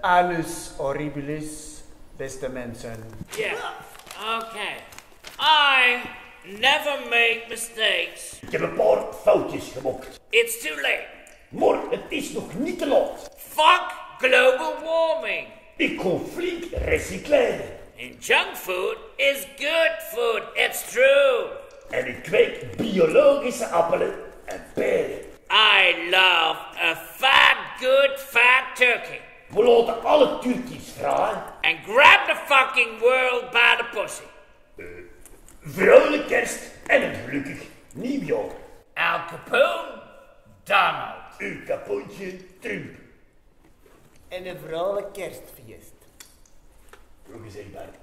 anus horribilis, beste mensen. Yeah. Okay. I never make mistakes. Ik heb een paar foutjes gemaakt. It's too late. Maar het is nog niet te laat. Fuck global warming. Ik kon flink recycleren. And junk food is good food. It's true. En ik kweek biologische appelen en peren. I love a fat, good fat turkey. We laten alle turkies vragen. And grab the fucking world by the pussy. Vrolijk kerst en een gelukkig nieuwjaar. Al Capone, Donald. Uw kapotje Trump. En een vrolijk kerstfeest. Hoe gezegd, Bart?